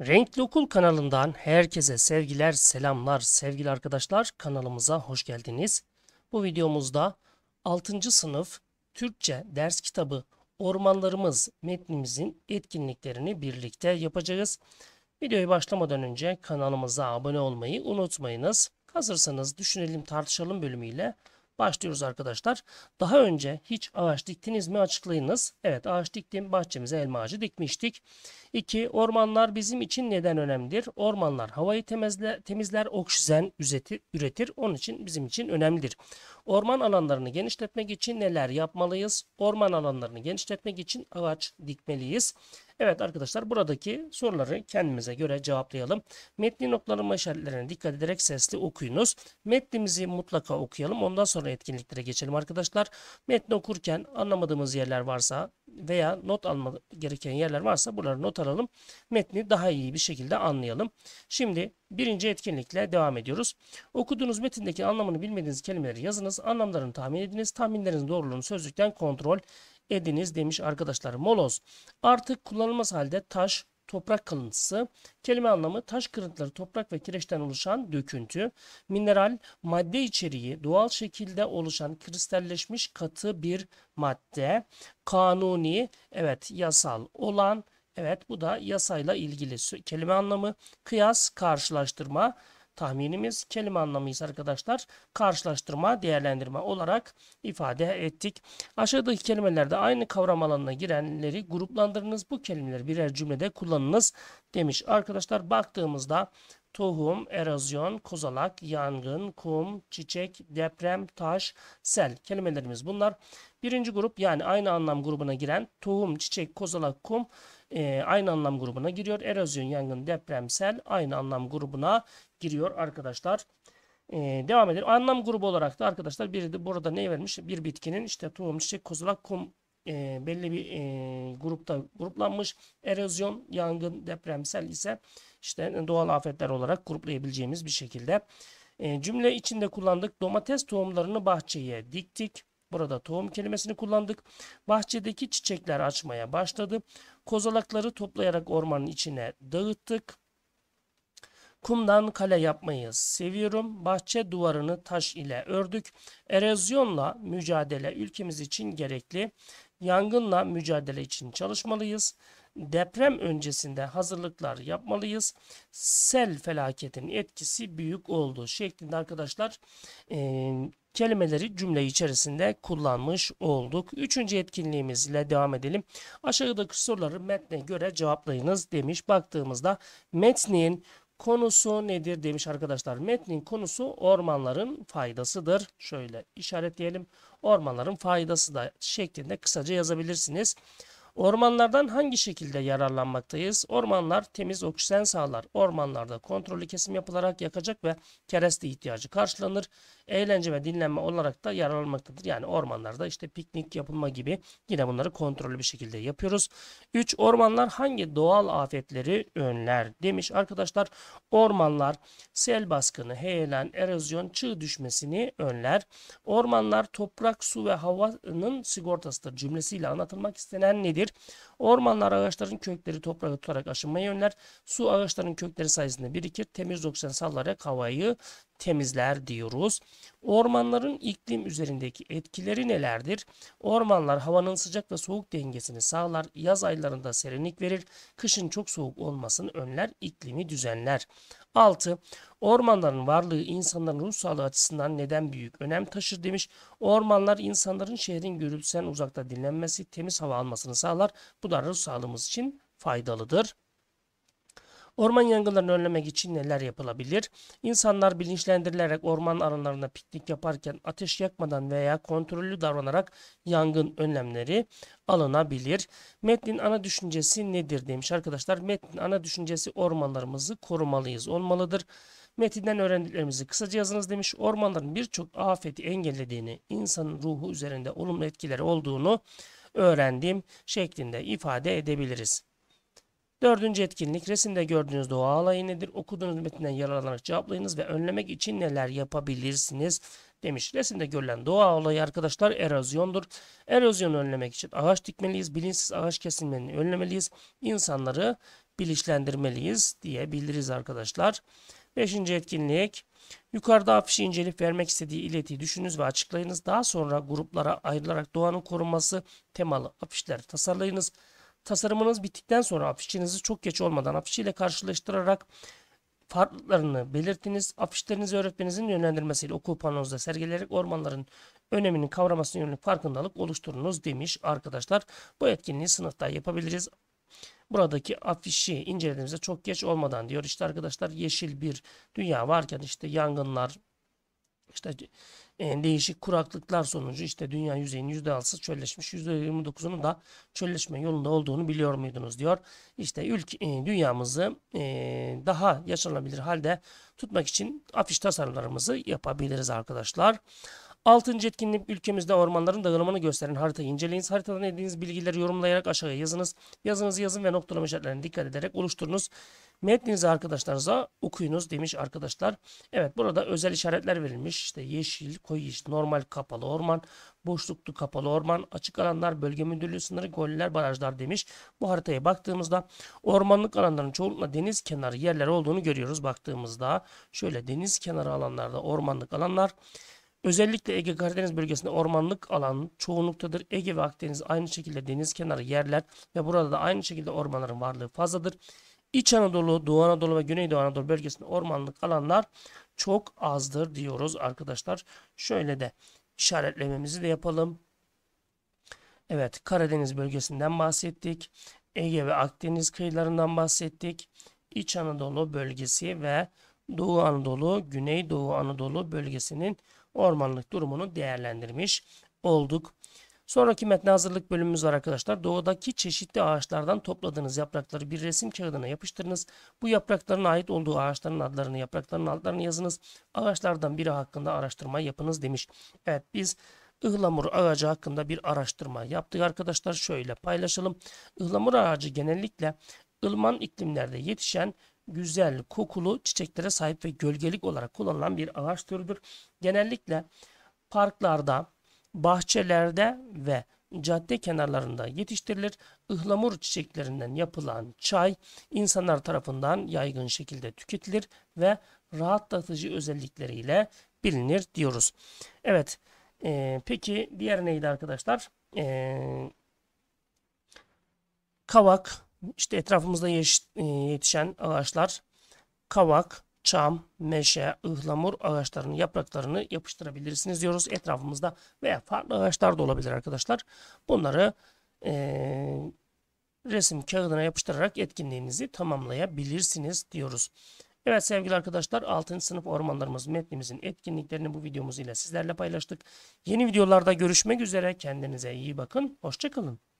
Renkli Okul kanalından herkese sevgiler, selamlar. Sevgili arkadaşlar kanalımıza hoş geldiniz. Bu videomuzda 6. sınıf Türkçe ders kitabı Ormanlarımız metnimizin etkinliklerini birlikte yapacağız. Videoyu başlamadan önce kanalımıza abone olmayı unutmayınız. Hazırsanız düşünelim tartışalım bölümüyle başlıyoruz arkadaşlar. Daha önce hiç ağaç diktiniz mi açıklayınız. Evet ağaç diktim bahçemize elma ağacı dikmiştik. 2. Ormanlar bizim için neden önemlidir? Ormanlar havayı temizler, temizler oksijen üretir, üretir. Onun için bizim için önemlidir. Orman alanlarını genişletmek için neler yapmalıyız? Orman alanlarını genişletmek için ağaç dikmeliyiz. Evet arkadaşlar buradaki soruları kendimize göre cevaplayalım. Metni notlarıma işaretlerine dikkat ederek sesli okuyunuz. Metnimizi mutlaka okuyalım. Ondan sonra etkinliklere geçelim arkadaşlar. Metni okurken anlamadığımız yerler varsa veya not alma gereken yerler varsa buraları not alalım. Metni daha iyi bir şekilde anlayalım. Şimdi birinci etkinlikle devam ediyoruz. Okuduğunuz metindeki anlamını bilmediğiniz kelimeleri yazınız. Anlamlarını tahmin ediniz. Tahminlerinizin doğruluğunu sözlükten kontrol ediniz demiş arkadaşlar. Moloz artık kullanılmaz halde taş, toprak kalıntısı. Kelime anlamı taş kırıntıları toprak ve kireçten oluşan döküntü. Mineral madde içeriği doğal şekilde oluşan kristalleşmiş katı bir madde. Kanuni evet yasal olan evet bu da yasayla ilgili kelime anlamı. Kıyas karşılaştırma tahminimiz kelime anlamı ise arkadaşlar karşılaştırma, değerlendirme olarak ifade ettik. Aşağıdaki kelimelerde aynı kavram alanına girenleri gruplandırınız. Bu kelimeleri birer cümlede kullanınız demiş. Arkadaşlar baktığımızda tohum, erozyon, kozalak, yangın, kum, çiçek, deprem, taş, sel kelimelerimiz bunlar. Birinci grup yani aynı anlam grubuna giren tohum, çiçek, kozalak, kum e, aynı anlam grubuna giriyor. Erozyon, yangın, deprem, sel aynı anlam grubuna giriyor arkadaşlar. E, devam edelim. Anlam grubu olarak da arkadaşlar biri de burada ne vermiş? Bir bitkinin işte tohum, çiçek, kozalak, kum e, belli bir e, grupta gruplanmış. Erozyon, yangın, depremsel ise işte doğal afetler olarak gruplayabileceğimiz bir şekilde. E, cümle içinde kullandık. Domates tohumlarını bahçeye diktik. Burada tohum kelimesini kullandık. Bahçedeki çiçekler açmaya başladı. Kozalakları toplayarak ormanın içine dağıttık. Kumdan kale yapmayı seviyorum. Bahçe duvarını taş ile ördük. Erozyonla mücadele ülkemiz için gerekli. Yangınla mücadele için çalışmalıyız. Deprem öncesinde hazırlıklar yapmalıyız. Sel felaketinin etkisi büyük oldu şeklinde arkadaşlar e, kelimeleri cümle içerisinde kullanmış olduk. Üçüncü etkinliğimizle devam edelim. Aşağıdaki soruları metne göre cevaplayınız demiş. Baktığımızda metnin konusu nedir demiş arkadaşlar. Metnin konusu ormanların faydasıdır. Şöyle işaretleyelim. Ormanların faydası da şeklinde kısaca yazabilirsiniz. Ormanlardan hangi şekilde yararlanmaktayız? Ormanlar temiz oksijen sağlar. Ormanlarda kontrollü kesim yapılarak yakacak ve kereste ihtiyacı karşılanır. Eğlence ve dinlenme olarak da yararlanmaktadır. Yani ormanlarda işte piknik yapılma gibi yine bunları kontrollü bir şekilde yapıyoruz. 3. Ormanlar hangi doğal afetleri önler demiş arkadaşlar. Ormanlar sel baskını, heyelan, erozyon, çığ düşmesini önler. Ormanlar toprak, su ve havanın sigortasıdır cümlesiyle anlatılmak istenen nedir? Nedir? Ormanlar ağaçların kökleri toprağı tutarak aşınmayı önler. Su ağaçların kökleri sayesinde birikir. Temiz oksijen sağlayarak havayı temizler diyoruz. Ormanların iklim üzerindeki etkileri nelerdir? Ormanlar havanın sıcak ve soğuk dengesini sağlar. Yaz aylarında serinlik verir. Kışın çok soğuk olmasını önler. iklimi düzenler. 6. Ormanların varlığı insanların ruh sağlığı açısından neden büyük önem taşır demiş. Ormanlar insanların şehrin gürültüsen uzakta dinlenmesi, temiz hava almasını sağlar. Bu da ruh sağlığımız için faydalıdır. Orman yangınlarını önlemek için neler yapılabilir? İnsanlar bilinçlendirilerek orman alanlarında piknik yaparken ateş yakmadan veya kontrollü davranarak yangın önlemleri alınabilir. Metnin ana düşüncesi nedir demiş arkadaşlar. Metnin ana düşüncesi ormanlarımızı korumalıyız olmalıdır. Metinden öğrendiklerimizi kısaca yazınız demiş. Ormanların birçok afeti engellediğini, insanın ruhu üzerinde olumlu etkileri olduğunu öğrendim şeklinde ifade edebiliriz. Dördüncü etkinlik resimde gördüğünüz doğa alayı nedir? Okuduğunuz metinden yararlanarak cevaplayınız ve önlemek için neler yapabilirsiniz? Demiş. Resimde görülen doğa olayı arkadaşlar erozyondur. Erozyonu önlemek için ağaç dikmeliyiz. Bilinçsiz ağaç kesilmelerini önlemeliyiz. İnsanları bilinçlendirmeliyiz diyebiliriz arkadaşlar. Beşinci etkinlik. Yukarıda afişi inceleyip vermek istediği iletiyi düşününüz ve açıklayınız. Daha sonra gruplara ayrılarak doğanın korunması temalı afişler tasarlayınız. Tasarımınız bittikten sonra afişinizi çok geç olmadan afişiyle karşılaştırarak farklılıklarını belirtiniz. Afişlerinizi öğretmeninizin yönlendirmesiyle okul panonuzda sergileyerek ormanların önemini kavramasına yönelik farkındalık oluşturunuz demiş arkadaşlar. Bu etkinliği sınıfta yapabiliriz. Buradaki afişi incelediğimizde çok geç olmadan diyor. İşte arkadaşlar yeşil bir dünya varken işte yangınlar, işte e, değişik kuraklıklar sonucu işte dünya yüzeyinin %6'sı çölleşmiş. %29'unun da çölleşme yolunda olduğunu biliyor muydunuz diyor. İşte ülke, e, dünyamızı e, daha yaşanabilir halde tutmak için afiş tasarımlarımızı yapabiliriz arkadaşlar. Altıncı etkinlik ülkemizde ormanların dağılımını gösteren haritayı inceleyiniz. Haritadan edindiğiniz bilgileri yorumlayarak aşağıya yazınız. Yazınızı yazın ve noktalama işaretlerine dikkat ederek oluşturunuz. Metninizi arkadaşlarınıza okuyunuz demiş arkadaşlar. Evet burada özel işaretler verilmiş. İşte yeşil, koyu yeşil, normal kapalı orman, boşluklu kapalı orman, açık alanlar, bölge müdürlüğü sınırı, goller, barajlar demiş. Bu haritaya baktığımızda ormanlık alanların çoğunlukla deniz kenarı yerler olduğunu görüyoruz baktığımızda. Şöyle deniz kenarı alanlarda ormanlık alanlar Özellikle Ege Karadeniz bölgesinde ormanlık alan çoğunluktadır. Ege ve Akdeniz aynı şekilde deniz kenarı yerler ve burada da aynı şekilde ormanların varlığı fazladır. İç Anadolu, Doğu Anadolu ve Güneydoğu Anadolu bölgesinde ormanlık alanlar çok azdır diyoruz arkadaşlar. Şöyle de işaretlememizi de yapalım. Evet Karadeniz bölgesinden bahsettik. Ege ve Akdeniz kıyılarından bahsettik. İç Anadolu bölgesi ve Doğu Anadolu, Güneydoğu Anadolu bölgesinin ormanlık durumunu değerlendirmiş olduk. Sonraki metne hazırlık bölümümüz var arkadaşlar. Doğudaki çeşitli ağaçlardan topladığınız yaprakları bir resim kağıdına yapıştırınız. Bu yaprakların ait olduğu ağaçların adlarını, yaprakların adlarını yazınız. Ağaçlardan biri hakkında araştırma yapınız demiş. Evet biz ıhlamur ağacı hakkında bir araştırma yaptık arkadaşlar. Şöyle paylaşalım. Ihlamur ağacı genellikle ılıman iklimlerde yetişen güzel kokulu çiçeklere sahip ve gölgelik olarak kullanılan bir ağaç türüdür. Genellikle parklarda, bahçelerde ve cadde kenarlarında yetiştirilir. Ihlamur çiçeklerinden yapılan çay insanlar tarafından yaygın şekilde tüketilir ve rahatlatıcı özellikleriyle bilinir diyoruz. Evet. E, peki diğer neydi arkadaşlar? E, kavak, işte etrafımızda e, yetişen ağaçlar kavak, çam, meşe, ıhlamur ağaçlarının yapraklarını yapıştırabilirsiniz diyoruz etrafımızda veya farklı ağaçlar da olabilir arkadaşlar. Bunları e, resim kağıdına yapıştırarak etkinliğinizi tamamlayabilirsiniz diyoruz. Evet sevgili arkadaşlar 6. sınıf ormanlarımız metnimizin etkinliklerini bu videomuz ile sizlerle paylaştık. Yeni videolarda görüşmek üzere kendinize iyi bakın. Hoşçakalın.